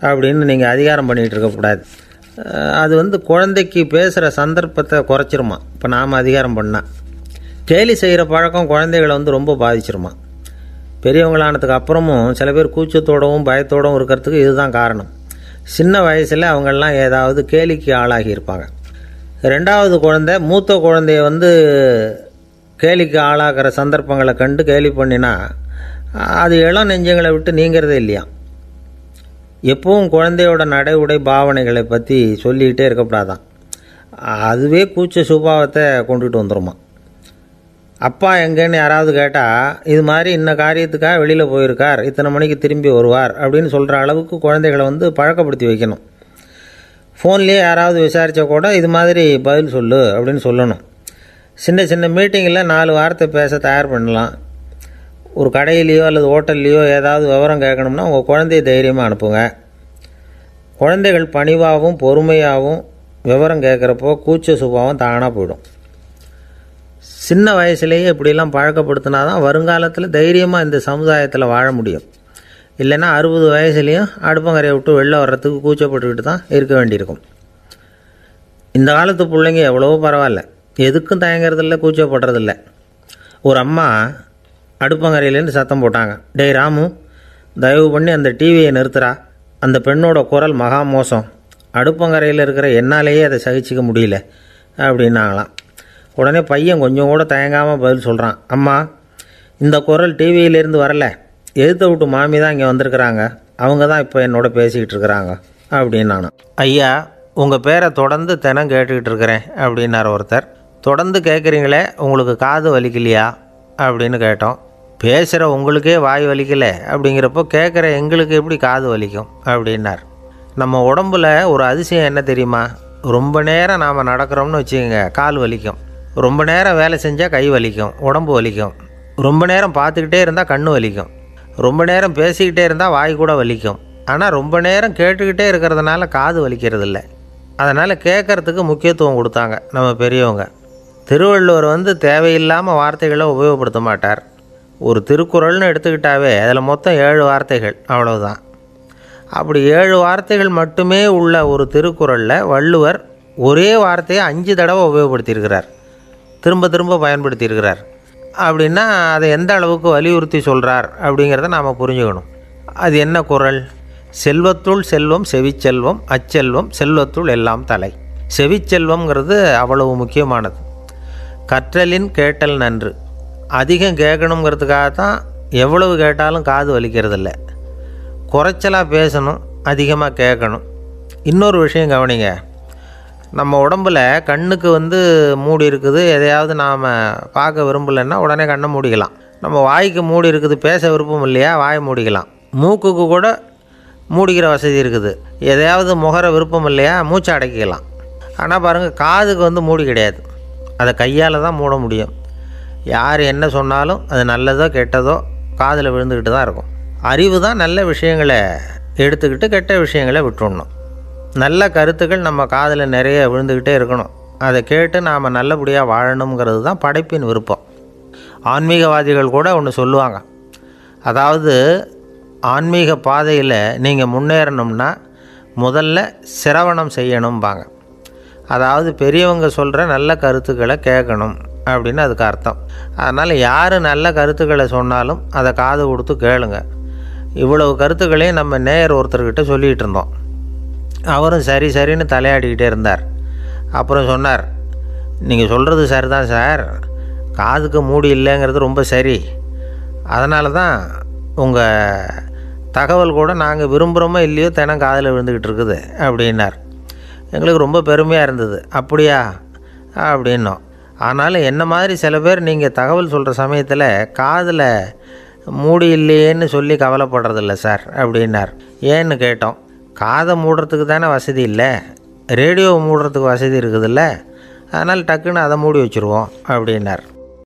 அப்படின்னு நீங்கள் அதிகாரம் பண்ணிகிட்டு இருக்கக்கூடாது அது வந்து குழந்தைக்கு பேசுகிற சந்தர்ப்பத்தை குறைச்சிருமா. இப்போ நாம் அதிகாரம் பண்ணால் கேலி செய்கிற பழக்கம் குழந்தைகளை வந்து ரொம்ப பாதிச்சிருமா. பெரியவங்களானதுக்கு அப்புறமும் சில பேர் கூச்சத்தோடவும் பயத்தோடவும் இருக்கிறதுக்கு இதுதான் காரணம். சின்ன வயசில் அவங்கெல்லாம் ஏதாவது கேலிக்கு ஆளாகி இருப்பாங்க. ரெண்டாவது குழந்தை மூத்த குழந்தைய வந்து கேலிக்கு ஆளாகிற சந்தர்ப்பங்களை கண்டு கேலி பண்ணினா அது இளம் நெஞ்சங்களை விட்டு நீங்கிறதே இல்லையா? எப்பவும் குழந்தையோட நடை உடை பாவனைகளை பற்றி சொல்லிக்கிட்டே இருக்கக்கூடாதான் அதுவே கூச்ச சுபாவத்தை கொண்டுட்டு வந்துருமா? அப்பா எங்கேன்னு யாராவது கேட்டால் இது மாதிரி இன்ன காரியத்துக்காக வெளியில் போயிருக்கார் இத்தனை மணிக்கு திரும்பி வருவார் அப்படின்னு சொல்கிற அளவுக்கு குழந்தைகளை வந்து பழக்கப்படுத்தி வைக்கணும். ஃபோன்லேயே யாராவது விசாரித்தா கூட இது மாதிரி பதில் சொல்லு அப்படின்னு சொல்லணும். சின்ன சின்ன மீட்டிங்கில் நாலு வார்த்தை பேச தயார் பண்ணலாம். ஒரு கடையிலையோ அல்லது ஹோட்டல்லையோ ஏதாவது விவரம் கேட்கணும்னா உங்கள் குழந்தைய தைரியமாக அனுப்புங்க. குழந்தைகள் பணிவாகவும் பொறுமையாகவும் விவரம் கேட்குறப்போ கூச்ச சுபாவம் தானாக போயிடும். சின்ன வயசுலேயே இப்படிலாம் பழக்கப்படுத்தினா தான் வருங்காலத்தில் தைரியமாக இந்த சமுதாயத்தில் வாழ முடியும். இல்லைன்னா அறுபது வயசுலேயும் அடுப்பங்கரையை விட்டு வெளில வர்றதுக்கு கூச்சப்பட்டுக்கிட்டு தான் இருக்க வேண்டியிருக்கும். இந்த காலத்து பிள்ளைங்க எவ்வளவோ பரவாயில்ல. எதுக்கும் தயங்குறதில்ல கூச்சப்படுறதில்ல. ஒரு அம்மா அடுப்பங்கரையிலேருந்து சத்தம் போட்டாங்க. டேய் ராமு தயவு பண்ணி அந்த டிவியை நிறுத்துறா. அந்த பெண்ணோட குரல் மகா மோசம். அடுப்பங்கரையில் இருக்கிற என்னாலேயே அதை சகிச்சிக்க முடியல அப்படின்னாங்களாம். உடனே பையன் கொஞ்சம் கூட தயங்காமல் பதில் சொல்கிறான் அம்மா இந்த குரல் டிவியிலேருந்து வரல. எதிர்த்த விட்டு மாமி தான் இங்கே வந்திருக்கிறாங்க. அவங்க தான் இப்போ என்னோட பேசிக்கிட்டு இருக்கிறாங்க அப்படின்னு நானும் ஐயா உங்கள் பேரை தொடர்ந்து தினம் கேட்டுக்கிட்டு இருக்கிறேன் அப்படின்னார் ஒருத்தர். தொடர்ந்து கேட்குறீங்களே உங்களுக்கு காது வலிக்கலையா? அப்படின்னு கேட்டோம். பேசுகிற உங்களுக்கே வாய் வலிக்கலை அப்படிங்கிறப்போ கேட்குற எங்களுக்கு எப்படி காது வலிக்கும்? அப்படின்னார். நம்ம உடம்புல ஒரு அதிசயம் என்ன தெரியுமா? ரொம்ப நேரம் நாம் நடக்கிறோம்னு வச்சுக்கோங்க கால் வலிக்கும். ரொம்ப நேரம் வேலை செஞ்சால் கை வலிக்கும் உடம்பு வலிக்கும். ரொம்ப நேரம் பார்த்துக்கிட்டே இருந்தால் கண் வலிக்கும். ரொம்ப நேரம் பேசிக்கிட்டே இருந்தால் வாய் கூட வலிக்கும். ஆனால் ரொம்ப நேரம் கேட்டுக்கிட்டே இருக்கிறதுனால காது வலிக்கிறது இல்லை அதனால் கேட்குறதுக்கு முக்கியத்துவம் கொடுத்தாங்க நம்ம பெரியவங்க. திருவள்ளுவர் வந்து தேவையில்லாமல் வார்த்தைகளை உபயோகப்படுத்த மாட்டார். ஒரு திருக்குறள்னு எடுத்துக்கிட்டாவே அதில் மொத்தம் ஏழு வார்த்தைகள் அவ்வளவுதான். அப்படி ஏழு வார்த்தைகள் மட்டுமே உள்ள ஒரு திருக்குறளில் வள்ளுவர் ஒரே வார்த்தையை அஞ்சு தடவை உபயோகப்படுத்தியிருக்கிறார். திரும்ப திரும்ப பயன்படுத்தியிருக்கிறார். அப்படின்னா அதை எந்த அளவுக்கு வலியுறுத்தி சொல்கிறார் அப்படிங்கிறத நாம் புரிஞ்சுக்கணும். அது என்ன குறள்? செல்வத்துள் செல்வம் செவிச்செல்வம் அச்செல்வம் செல்வத்துள் எல்லாம் தலை. செவிச்செல்வம்ங்கிறது அவ்வளவு முக்கியமானது. கற்றலின் கேட்டல் நன்று. அதிகம் கேட்கணுங்கிறதுக்காக தான் எவ்வளவு கேட்டாலும் காது வலிக்கிறதில்ல. குறைச்சலாக பேசணும் அதிகமாக கேட்கணும். இன்னொரு விஷயம் கவனிங்க. நம்ம உடம்பில் கண்ணுக்கு வந்து மூடி இருக்குது. எதையாவது நாம் பார்க்க விரும்பலைன்னா உடனே கண்ணை மூடிக்கலாம். நம்ம வாய்க்கு மூடி இருக்குது பேச விருப்பம் இல்லையா வாயை மூடிக்கலாம். மூக்குக்கு கூட மூடிக்கிற வசதி இருக்குது. எதையாவது முகர விருப்பம் இல்லையா மூச்சை அடக்கிக்கலாம். ஆனால் பாருங்கள் காதுக்கு வந்து மூடி கிடையாது. அதை கையால் தான் மூட முடியும். யார் என்ன சொன்னாலும் அது நல்லதோ கெட்டதோ காதில் விழுந்துக்கிட்டு தான் இருக்கும். அறிவு தான் நல்ல விஷயங்களை எடுத்துக்கிட்டு கெட்ட விஷயங்களை விட்டுடணும் நல்ல கருத்துக்கள் நம்ம காதில் நிறைய விழுந்துக்கிட்டே இருக்கணும். அதை கேட்டு நாம் நல்லபடியாக வாழணுங்கிறது தான் படைப்பின் விருப்பம். ஆன்மீகவாதிகள் கூட ஒன்று சொல்லுவாங்க. அதாவது ஆன்மீக பாதையில் நீங்கள் முன்னேறணும்னா முதல்ல சிரவணம் செய்யணும்பாங்க. அதாவது பெரியவங்க சொல்கிற நல்ல கருத்துக்களை கேட்கணும் அப்படின்னு அதுக்கு அர்த்தம். அதனால் யார் நல்ல கருத்துக்களை சொன்னாலும் அதை காது கொடுத்து கேளுங்க. இவ்வளவு கருத்துக்களையும் நம்ம நேயர் ஒருத்தர்கிட்ட சொல்லிகிட்டு இருந்தோம். அவரும் சரி சரின்னு தலையாடிக்கிட்டே இருந்தார். அப்புறம் சொன்னார் நீங்கள் சொல்கிறது சரிதான் சார். காதுக்கு மூடி இல்லைங்கிறது ரொம்ப சரி. அதனால தான் உங்கள் தகவல் கூட நாங்கள் விரும்புகிறோமோ இல்லையோ தினம் காதில் விழுந்துக்கிட்டு இருக்குது அப்படின்னார். எங்களுக்கு ரொம்ப பெருமையாக இருந்தது. அப்படியா? அப்படின்னோம். ஆனாலும் என்ன மாதிரி சில பேர் நீங்கள் தகவல் சொல்கிற சமயத்தில் காதில் மூடி இல்லையேன்னு சொல்லி கவலைப்படுறதில்ல சார் அப்படின்னார். ஏன்னு கேட்டோம். காதை மூடுறதுக்கு தானே வசதி இல்லை. ரேடியோ மூடுறதுக்கு வசதி இருக்குதுல்ல. அதனால் டக்குன்னு அதை மூடி வச்சுருவோம் அப்படின்னார்.